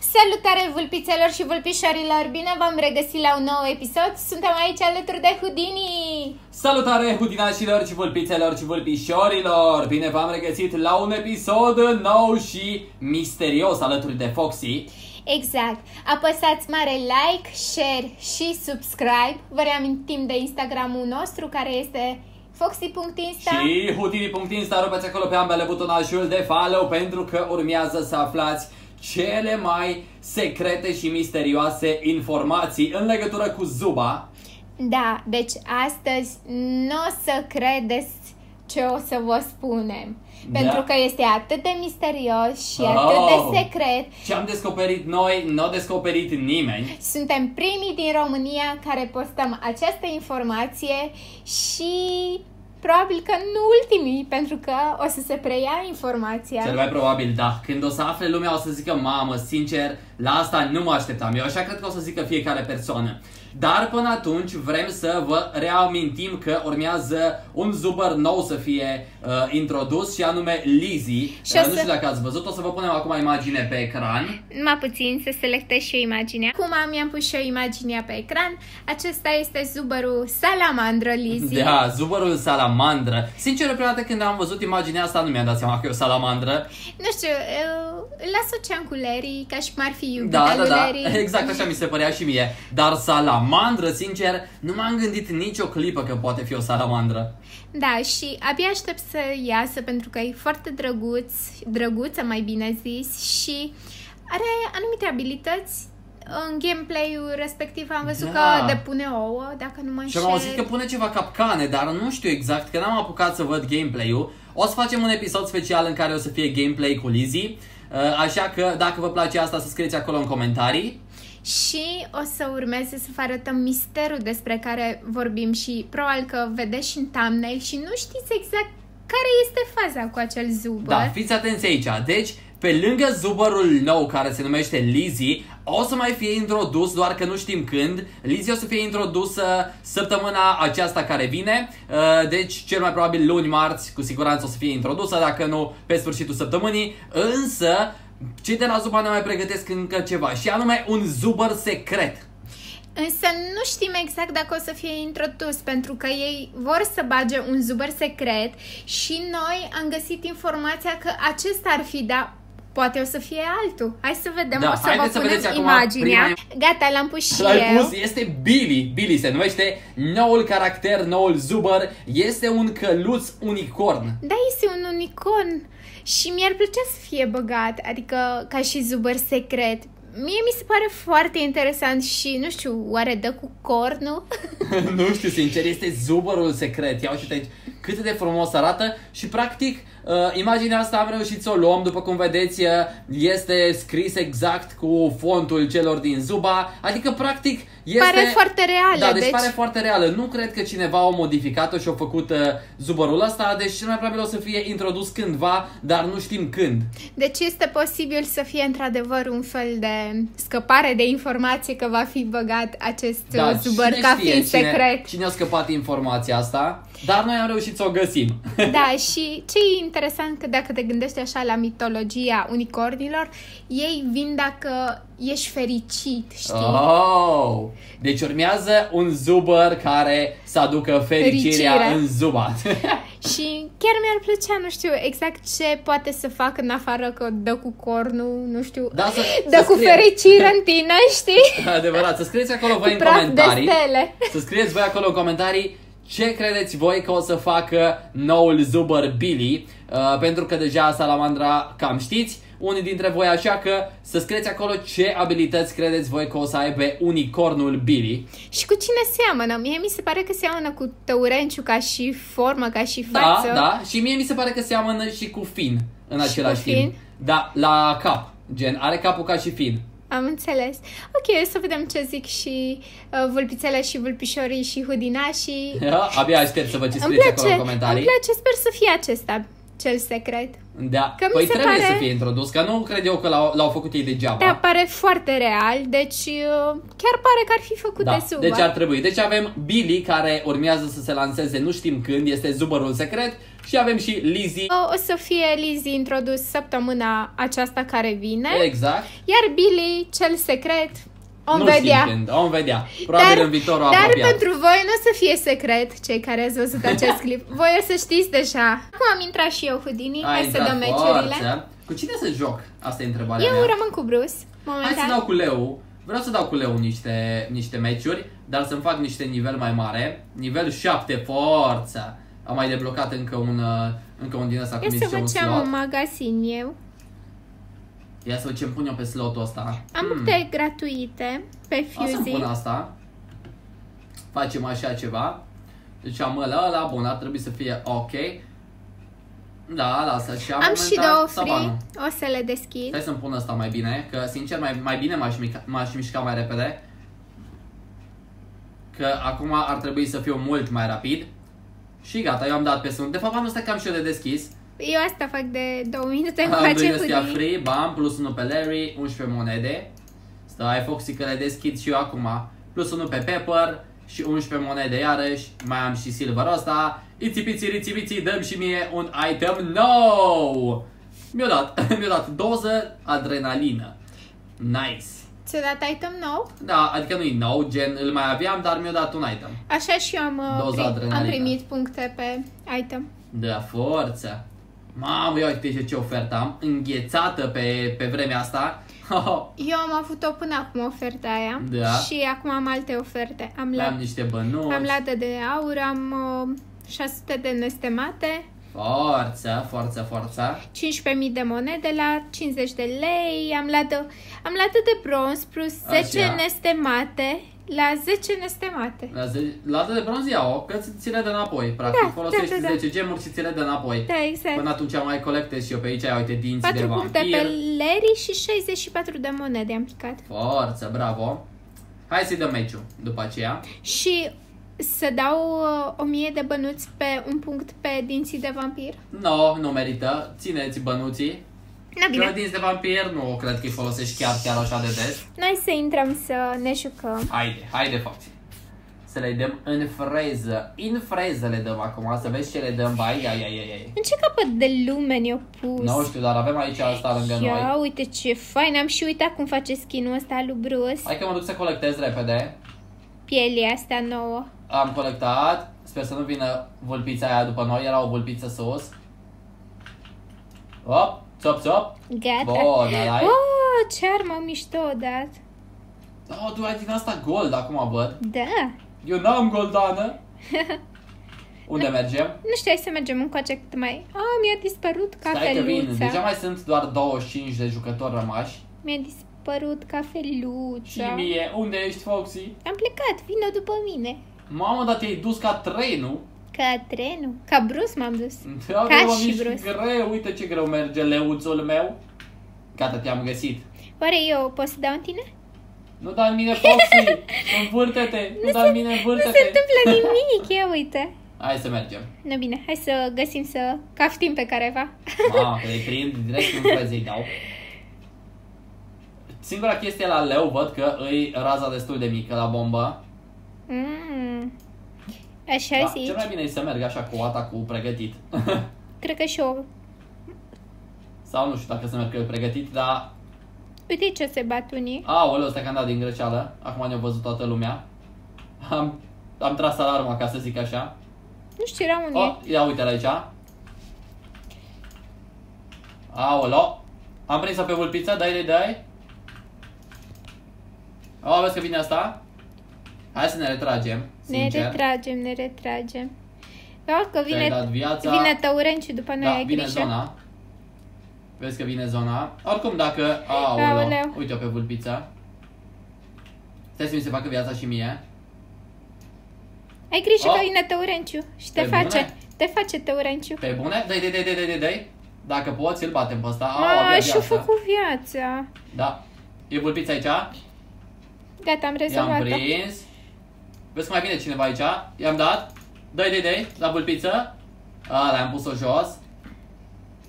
Salutare vulpițelor și vulpișorilor! Bine v-am regăsit la un nou episod. Suntem aici alături de Houdini! Salutare hudinașilor și vulpițelor și vulpișorilor! Bine v-am regăsit la un episod nou și misterios alături de Foxy. Exact. Apăsați mare like, share și subscribe. Vă reamintim de Instagramul nostru care este foxy.insta Și houdini.insta rupeți acolo pe ambele butonajul de follow pentru că urmează să aflați cele mai secrete și misterioase informații în legătură cu Zuba. Da, deci astăzi nu o să credeți ce o să vă spunem. Da. Pentru că este atât de misterios și atât de Oh. secret. Ce am descoperit noi, nu a descoperit nimeni. Suntem primii din România care postăm această informație și probabil că nu ultimii, pentru că o să se preia informația. Cel mai probabil, da. Când o să afle lumea, o să zică, mamă, sincer, la asta nu mă așteptam. Eu așa cred că o să zică fiecare persoană. Dar până atunci vrem să vă reamintim că urmează un zubăr nou să fie uh, introdus și anume Lizzy. Și Uh, o nu să- știu dacă ați văzut, o să vă punem acum imagine pe ecran. Numai puțin să selectez și eu imaginea. Acum mi-am pus și eu imaginea pe ecran. Acesta este zubărul Salamandră Lizzy. Da, zubărul salamandră. Sincer, prima dată când am văzut imaginea asta, nu mi-am dat seama că e o salamandră. Nu știu, eu îl asociam cu Larry, ca și cum ar fi iubita Da, da, lui da, Larry. exact așa mi se părea și mie. Dar salamandră, sincer, nu m-am gândit nicio clipă că poate fi o salamandră. Da, și abia aștept să iasă pentru că e foarte drăguț, drăguță mai bine zis și are anumite abilități în gameplay-ul respectiv am văzut Da. că depune ouă, dacă nu mă Și înșel. am auzit că pune ceva capcane, dar nu știu exact, că n-am apucat să văd gameplay-ul. O să facem un episod special în care o să fie gameplay cu Lizzy. Uh, Așa că dacă vă place asta, să scrieți acolo în comentarii. Și o să urmeze să vă arătăm misterul despre care vorbim și probabil că vedeți și în thumbnail și nu știți exact care este faza cu acel zubăr. Da, fiți atenți aici. Deci, pe lângă zubărul nou care se numește Lizzy, o să mai fie introdus, doar că nu știm când. Lizzy o să fie introdusă săptămâna aceasta care vine. Uh, Deci, cel mai probabil luni, marți, cu siguranță o să fie introdusă, dacă nu pe sfârșitul săptămânii. Însă, cei de la Zuba ne mai pregătesc încă ceva, și anume un zubăr secret. Însă nu știm exact dacă o să fie introdus, pentru că ei vor să bage un zubăr secret și noi am găsit informația că acesta ar fi, dar poate o să fie altul. Hai să vedem, Da, o să haideți vă să punem vedeți acum imaginea. prima- Gata, l-am pus și L-ai eu. pus, este Billy. Billy se numește noul caracter, noul zubăr. Este un căluț unicorn. Da, este un unicorn și mi-ar plăcea să fie băgat, adică ca și zubăr secret. Mie mi se pare foarte interesant și, nu știu, oare dă cu cornul? nu știu, sincer, este zubărul secret. Ia uite aici cât de frumos arată și practic uh, imaginea asta am reușit să o luăm, după cum vedeți, uh, este scris exact cu fontul celor din Zuba, adică practic este... Pare foarte reală, Da, deci, deci- pare foarte reală. Nu cred că cineva a modificat-o și a făcut uh, zubărul ăsta, deci cel mai probabil o să fie introdus cândva, dar nu știm când. Deci este posibil să fie într-adevăr un fel de scăpare de informație că va fi băgat acest da, zubăr cine ca știe fiind cine, secret. Cine a scăpat informația asta, dar noi am reușit să o găsim. Da, și ce e interesant că dacă te gândești așa la mitologia unicornilor, ei vin dacă ești fericit, știi? Oh! Deci urmează un zubăr care să aducă fericirea Fericirea. în zuba. Și chiar mi-ar plăcea, nu știu exact ce poate să facă în afară că dă cu cornul, nu știu, Da, să- dă să cu scrie. fericire în tine, știi? Adevărat, să scrieți acolo voi Cu în praf de comentarii. stele. Să scrieți voi acolo în comentarii ce credeți voi că o să facă noul zubăr Billy, uh, pentru că deja Salamandra cam știți, unii dintre voi așa că să scrieți acolo ce abilități credeți voi că o să aibă unicornul Billy. Și cu cine seamănă? Mie mi se pare că seamănă cu tăurenciu ca și formă, ca și Da, față. da, și mie mi se pare că seamănă și cu Fin în Și același cu timp. Finn? Da, la cap, gen, are capul ca și Fin. Am înțeles. Ok, să vedem ce zic și uh, vulpițele și vulpișorii și hudinașii. Abia aștept să văd ce Îmi scrieți acolo place, în comentarii. îmi place, sper să fie acesta cel secret. Da, Că mi păi se trebuie pare- să fie introdus, că nu cred eu că l-au, l-au făcut ei degeaba. Da, pare foarte real, deci uh, chiar pare că ar fi făcut Da, de sub. deci ar trebui. Deci avem Billy care urmează să se lanseze, nu știm când, este zubărul secret și avem și Lizzie. O, o să fie Lizzie introdus săptămâna aceasta care vine, Exact. iar Billy, cel secret, om nu vedea. știm când, vom vedea. Probabil în viitorul dar apropiat. pentru voi nu o să fie secret, cei care ați văzut acest clip. Voi o să știți deja. Acum am intrat și eu, Houdini. Ai Hai să intrat dăm meciurile. forță. Cu cine să joc? Asta e întrebarea Eu mea. rămân cu Bruce, Hai momentan. să dau cu Leu. Vreau să dau cu Leu niște, niște meciuri, dar să-mi fac niște nivel mai mare. Nivel 7, forță! Am mai deblocat încă un, uh, încă un din ăsta, cum Ia să zice, un văd ce am slot. în magazin eu. Ia să văd ce-mi pun eu pe slotul ăsta. Am Hmm. puncte gratuite pe O să-mi Fusey. pun asta. Facem așa ceva. Deci am ăla, ăla, bun, ar trebui să fie ok. Da, lasă și am, Am și momentan două savanul. free, o să le deschid. Hai să-mi pun asta mai bine, că sincer mai, mai bine m-aș mica, m-aș mișca mai repede. Că acum ar trebui să fiu mult mai rapid. Și gata, eu am dat pe sunt. De fapt, am stai cam și eu de deschis. Eu asta fac de două minute Am face Dynasty Houdini. free, bam, plus 1 pe Larry, 11 monede. Stai, Foxy, că le deschid și eu acum. Plus 1 pe Pepper și 11 monede iarăși. Mai am și silver ăsta. Iți piți, riți piți, dăm și mie un item nou. Mi-a dat, mi-a dat doză adrenalină. Nice. Ți-a dat item nou? Da, adică nu-i nou, gen îl mai aveam, dar mi-a dat un item. Așa și eu am, uh, Doza pri- adrenalină. am primit puncte pe item. De forță. Mamă, ia uite ce ofertă am. Înghețată pe, pe vremea asta. Eu am avut-o până acum oferta aia Da. și acum am alte oferte. Am Am luat, niște bănuți. am luat de aur, am uh, 600 de nestemate, Forță, forță, forță. 15.000 de monede la 50 de lei, am luat de, am luat de bronz plus 10 Așa. nestemate la 10 nestemate. La, ze- la de bronz iau, că ți, ți le dă înapoi. Practic, Da, folosești da, da, da. 10 gemuri și ți le dă înapoi. Da, exact. Până atunci mai colectez și eu pe aici, ia uite, dinți 4 de puncte vampir. pe Larry și 64 de monede am picat. Forță, bravo. Hai să-i dăm meciul după aceea. Și să dau uh, 1000 de bănuți pe un punct pe dinții de vampir? No, nu merită. Țineți bănuții. Na Că bine. dinți de vampir nu cred că îi folosești chiar, chiar așa de des. Noi să intrăm să ne jucăm. Haide, haide, Foxy. Să le dăm în freză. În freză le dăm acum, să vezi ce le dăm. Bai, ia, ia, ia, ia. În ce capăt de lume ne-au pus? Nu știu, dar avem aici asta lângă Ia noi. uite ce fain, am și uitat cum face skin-ul ăsta al lui Bruce. Hai că mă duc să colectez repede. Pielea asta nouă. Am colectat. Sper să nu vină vulpița aia după noi. Era o vulpiță sus. Hop, țop, țop. Gata. Bun, ăla Oh, ce armă mișto a dat. Oh, tu ai din asta gold, acum văd. Da. Eu n-am goldană. Unde mergem? Nu știu, hai să mergem încoace cât mai... Ah, mi-a dispărut Stai că vin. cafeluța. Deja mai sunt doar 25 de jucători rămași. Mi-a dispărut cafeluța. Și mie, unde ești, Foxy? Am plecat, vină după mine. Mamă, dar te-ai dus ca trenul. Ca trenul. Ca Bruce m-am dus. Da, Ca mă și mișc Bruce. greu, uite ce greu merge leuțul meu. Gata, te-am găsit. Oare eu pot să dau în tine? Nu da în mine, Foxy! Învârte-te! Nu da în mine, Nu se învârte-te! întâmplă nimic, ia uite. Hai să mergem. Nu bine, hai să găsim să caftim pe careva. Mamă, că îi prind direct în freză îi dau. Singura chestie la leu văd că îi raza destul de mică la bombă. Mm. Așa Da, zici. cel mai bine e să merg așa cu atacul pregătit. Cred că și eu. Sau nu știu dacă să merg cu el pregătit, dar... Uite ce se bat unii. Aoleu, ăsta că am dat din greșeală. Acum ne-a văzut toată lumea. Am, am tras alarma, ca să zic așa. Nu știu, era unii. Oh, ia uite la aici. Aolo. Am prins-o pe vulpiță, dai, dai, dai. O, vezi că vine asta? Hai să ne retragem, ne sincer. retragem, ne retragem. Da, că Ți-ai dat vine, viața. vine tăurenciul după noi, da, ai vine grijă. zona. Vezi că vine zona. Oricum, dacă... Aoleu, Aoleu. uite-o pe vulpiță. Stai să mi se facă viața și mie. Ai grijă Oh. că vine tăurenciul și te Pe face, bune? te face tăurenciul. Pe bune? Dai, dai, dai, dai, dai, dai, dai. Dacă poți, îl batem pe ăsta. Au, A, avea și-a viață. făcut viața. Da. E vulpița aici. Gata, am I-am rezolvat-o. prins. Vezi că mai vine cineva aici. I-am dat. Dai, dai, dai. La vulpiță. A, l-am pus-o jos.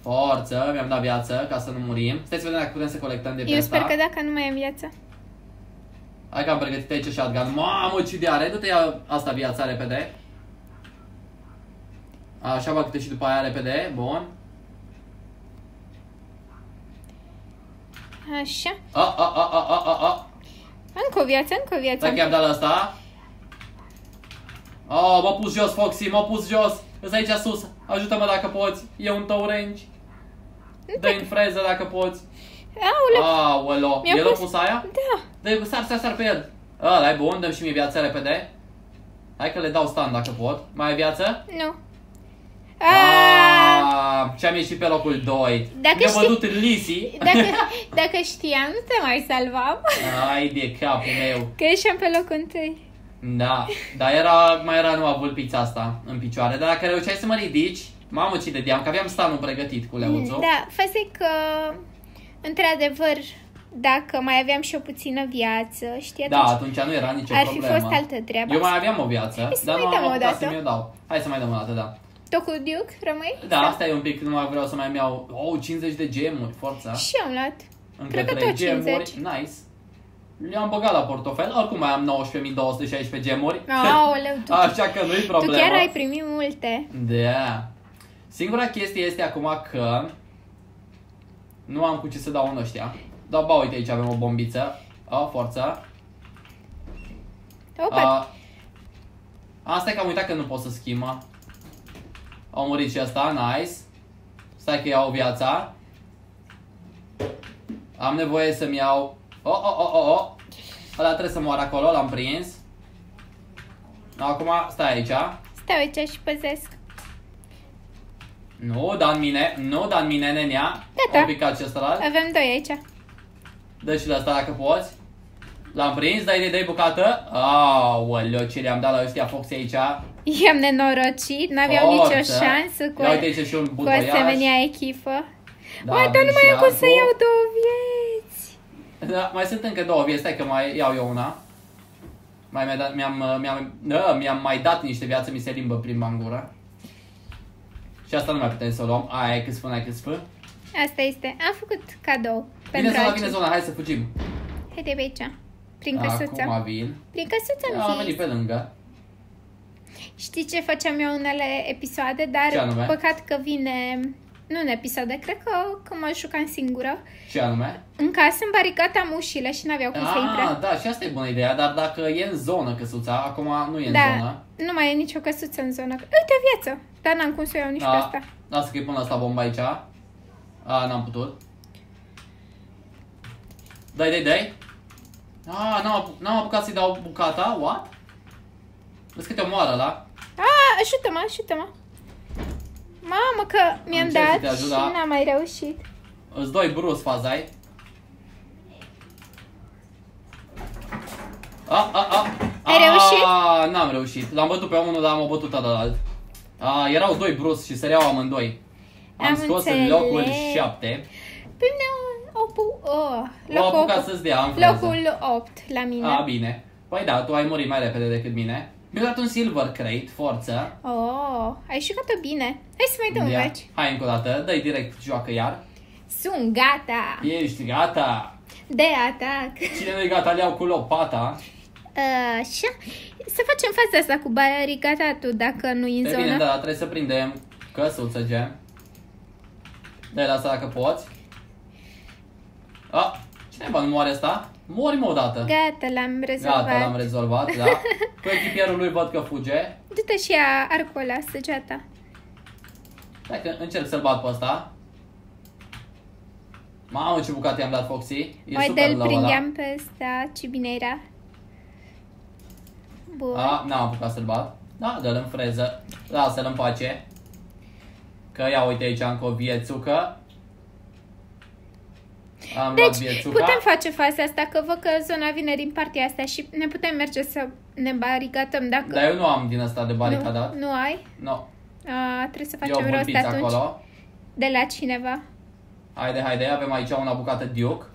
Forță, mi-am dat viață ca să nu murim. Stai să vedem dacă putem să colectăm de pe Eu asta. sper că dacă nu mai am viață. Hai că am pregătit aici shotgun. Mamă, ce de are. Du-te ia asta viața repede. Așa, bă, și după aia repede. Bun. Așa. A, a, a, a, a, a, a. Încă o viață, încă o viață. Stai că i-am dat la asta. Oh, m-a pus jos, Foxy, m-a pus jos. Îs aici sus. Ajută-mă dacă poți. E un tău range. dă în freză dacă poți. Aoleu, Aoleo. Mi-a El a pus- pus aia? da. Dă sar, sar, sar pe el. Ăla e bun, dăm și mie viață repede. Hai că le dau stun dacă pot. Mai ai viață? Nu. Ah, Ah, și am ieșit pe locul 2. Dacă Mi-a știi- văzut Lisi. dacă, dacă știam, nu te mai salvam. Ai de capul meu. Că ieșeam pe locul întâi. Da, dar era, mai era numai vulpița asta în picioare. Dar dacă reușeai să mă ridici, mamă ce dădeam, că aveam stanul pregătit cu leuțul. Da, faza e că, într-adevăr, dacă mai aveam și o puțină viață, știi, Da, atunci atunci nu era nicio ar fi problemă. fost altă treabă. Eu mai aveam o viață, Hai să dar mai nu dăm am o apucat dată. să mi-o dau. Hai să mai dăm o dată, da. Tot cu Duke rămâi? Da, asta e un pic, nu mai vreau să mai iau. Oh, 50 de gemuri, forța. Și eu am luat. Încă Cred că 3 tot 50. gemuri, nice. Le-am băgat la portofel, oricum mai am 19.216 gemuri. Aoleu, tu, Așa că nu-i tu problemă. chiar ai primit multe. Da. Singura chestie este acum că nu am cu ce să dau în ăștia. Dar ba, uite aici avem o bombiță. A, forță. Opa, A, asta e că am uitat că nu pot să schimbă. Au murit și asta, nice. Stai că iau viața. Am nevoie să-mi iau... Oh, oh, oh, oh, oh. Ăla trebuie să moară acolo, l-am prins. Acum, stai aici. stau aici și păzesc. Nu, da în mine, nu, da în mine, nenea. Gata. Am picat ce ăsta Avem doi aici. Dă și de asta dacă poți. L-am prins, dai de dai bucată. Aoleu, ce le-am dat la ăștia Foxy aici. I-am nenorocit, n-aveau Forță. nicio șansă cu, Ia uite aici și un cu butoiaș. asemenea echipă. Da, Uai, dar nu vin mai și am cum să altul. iau două vieți. Da, mai sunt încă două vieți, stai că mai iau eu una. Mai mi-am, dat, mi-am, mi-am, da, mi-am mai dat niște viață, mi se limbă prin în gură. Și asta nu mai putem să o luăm. Aia e cât spune, aia cât spune. Asta este. Am făcut cadou Vine pentru zona, alții. vine zona, hai să fugim. Haide pe aici. Prin căsuță. Acum vin. Prin căsuță Am am venit zis. pe lângă. Știi ce făceam eu în unele episoade, dar Ce anume? păcat că vine... Nu în episoade, cred că, că mă jucam singură. Ce anume? În casă îmi baricatam ușile și n-aveau cum să Ah, intre. da, și asta e bună ideea, dar dacă e în zonă căsuța, acum nu e în Da, zonă. nu mai e nicio căsuță în zonă. Uite, viață! Dar n-am cum să o iau nici pe Da, asta. lasă că-i pun asta bomba aici. A, n-am putut. Dai, dai, dai. A, n-am, apu- n-am apucat să-i dau bucata, what? Vezi că te omoară la. A, ajută-mă, ajută-mă! Mamă, că mi-am Încerc să dat te ajut, și da. n-am mai reușit. Îți doi brus fazai. A, a, a. Ai reușit? A, n-am reușit. L-am bătut pe unul, dar am bătut ălalt. A, erau doi brus și săreau amândoi. Am, Am scos în înțeles. locul 7. Pe mine au pu... Oh, L-au locul, apucat să-ți dea în freză. locul 8 la mine. A, bine. Păi da, tu ai murit mai repede decât mine. Mi-a dat un silver crate, forță. Oh, ai jucat-o bine. Hai să mai dăm un Ia. meci. Hai încă o dată, dă direct, joacă iar. Sunt gata Ești gata. de atac. Cine nu e gata, le iau cu lopata. Așa. Să facem faza asta cu baricatatul dacă nu e în Pe zonă. bine, da, trebuie să prindem căsuță, gen. Dai la asta dacă poți. A, cine bă, nu moare asta? Mori mă odată. Gata, l-am rezolvat. Gata, l-am rezolvat, da. Cu echipierul lui văd că fuge. Du-te și ia arcul ăla, săgeata. Hai că încerc să-l bat pe ăsta. Mamă, ce bucate i-am dat Foxy. E Mai super de-l low ăla. prindeam pe ăsta, ce bine era. Bun. A, n-am apucat să-l bat. Da, dă-l în freză. Lasă-l în pace. Că ia uite aici încă o viețucă. Am luat Deci, viețuca. putem face faza asta, că văd că zona vine din partea asta și ne putem merge să ne baricatăm dacă... Dar eu nu am din asta de baricadat. nu, nu ai? Nu. A, trebuie să Eu facem rost vulpiți atunci acolo. de la cineva. Haide, haide, avem aici una bucată Duke.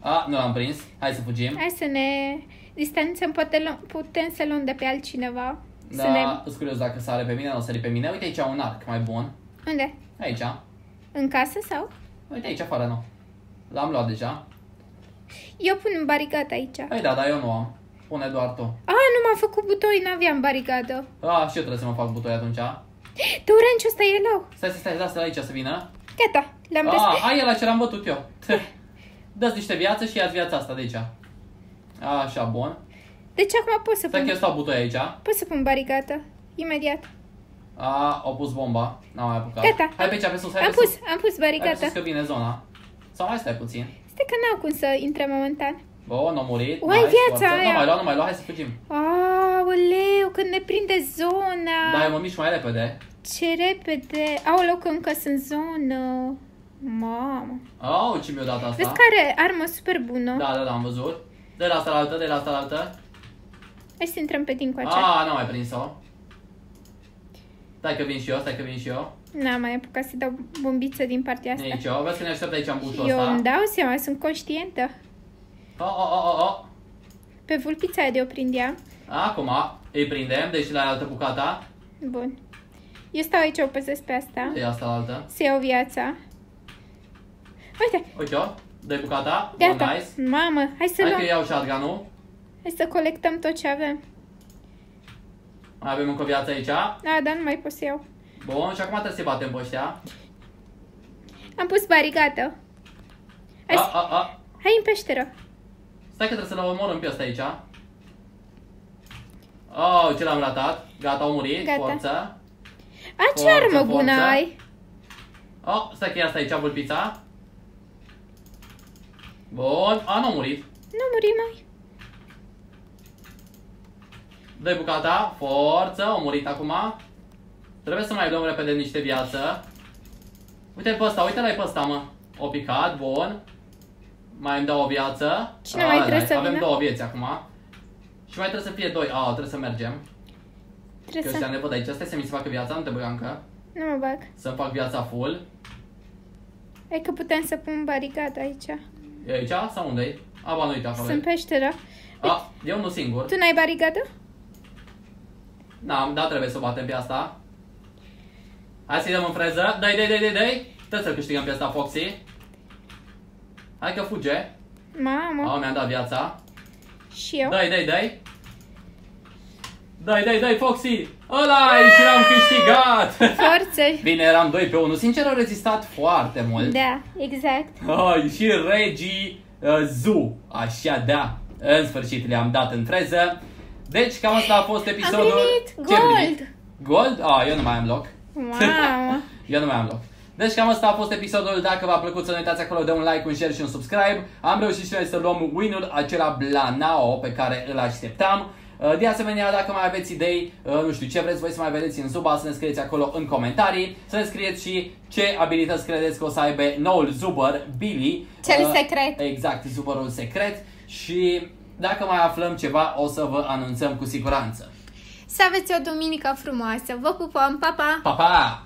A, nu l-am prins. Hai să fugim. Hai să ne distanțăm, poate lu- putem să luăm de pe altcineva. Să Da, ne... sunt curios dacă sare pe mine, nu o sări pe mine. Uite aici un arc mai bun. Unde? Aici. În casă sau? Uite aici afară, nu. L-am luat deja. Eu pun în baricadă aici. Păi da, dar eu nu am. Pune doar tu. A, nu m-am făcut butoi, n-aveam baricadă. Ah, și eu trebuie să mă fac butoi atunci. Tăurenciul ăsta e low. Stai, stai, stai, lasă-l aici să vină. Gata, l-am Ah, des... ai ăla ce l-am bătut eu. Dă-ți niște viață și ia viața asta de aici. Așa, bun. Deci acum pot să Stai că pun... eu stau butoi aici. Pot să pun baricadă. Imediat. A, au pus bomba. N-am mai apucat. Gata. Hai pe aici, pe sus, hai Am pe pus, sus. am pus Hai pe baricadă. sus că vine zona. Sau mai stai puțin. Stai că n-au cum să intre momentan. Bun, a murit. Uai, Nice, viața forță. aia. Nu mai lua, nu mai lua, hai să fugim. Aoleu, când ne prinde zona. Da, eu mă mișc mai repede. Ce repede. Aoleu, că încă sunt zonă. Mamă. Au, ce mi-a dat asta? Vezi că are armă super bună. Da, da, da, am văzut. De la asta la altă, de la asta la altă. Hai să intrăm pe din coace. Ah, n-am mai prins-o. Stai că vin și eu, stai că vin și eu. N-am mai apucat să dau bombiță din partea asta. Nici eu. Vezi că ne așteaptă aici în bușul Eu ăsta. îmi dau seama, sunt conștientă. Oh, oh, oh, oh, oh. Pe vulpița aia de o prindeam. Acum îi prindem, deci la altă bucata. Bun. Eu stau aici, o păzesc pe asta. De asta la altă. Să iau viața. Uite, Uite-o, de bucata. Bun, gata. nice. Mamă, hai să Hai luăm. că iau shotgun-ul. Hai să colectăm tot ce avem. Mai avem încă o viață aici. Da, dar nu mai pot să iau. Bun, și acum trebuie să batem pe ăștia. Am pus baricadă. Hai, A, să- a, a. hai în peșteră. Stai că trebuie să-l omorâm pe ăsta aici. Oh, ce l-am ratat. Gata, au murit. Gata. Forță. A, ce Forță, armă bună forță. ai? Oh, stai că e asta aici, vulpița. Bun. A, nu a murit. Nu muri mai. Dă bucata. Forță. A murit acum. Trebuie să mai luăm repede niște viață. Uite-l pe ăsta, uite-l pe ăsta, mă. O picat, bun. Mai îmi dă o viață. Cine mai trebuie să Avem vină? două vieți acum. Și mai trebuie să fie doi. A, trebuie să mergem. Că Trebuie ăștia să... ne văd aici. Stai să mi se facă viața, nu te băga încă. Nu mă bag. Să-mi fac viața full. Hai că putem să pun baricadă aici. E aici sau unde e? A, ba, nu uite acolo. Sunt peșteră. A, e unul singur. Tu n-ai baricadă? N-am, da, trebuie să o batem pe asta. Hai să-i dăm în freză. Dai, dai, dai, dai, dai. Trebuie să câștigăm pe asta, Foxy. Hai că fuge. Mamă. A, mi-am dat viața. Și eu. Dai, dai, dai. Dai, dai, dai, Foxy. ăla e și l-am câștigat. Forță. Bine, eram 2 pe 1. Sincer, au rezistat foarte mult. Da, exact. Ai, și regii uh, Zu. Așa, da. În sfârșit le-am dat în freză. Deci, cam asta a fost episodul... primit Ce ai gold. primit? Gold? Ah, eu nu mai am loc. Mamă. Eu nu mai am loc. Deci cam asta a fost episodul. Dacă v-a plăcut să nu uitați acolo de un like, un share și un subscribe. Am reușit și noi să luăm win-ul acela Blanao pe care îl așteptam. Uh, De asemenea, dacă mai aveți idei, uh, nu știu, ce vreți voi să mai vedeți în Zuba, să ne scrieți acolo în comentarii. Să ne scrieți și ce abilități credeți că o să aibă noul Zuber, Billy. Cel Uh, secret. Exact, Zuberul secret. Și dacă mai aflăm ceva, o să vă anunțăm cu siguranță. Să aveți o duminică frumoasă. Vă pupăm, pa, pa! Pa, pa!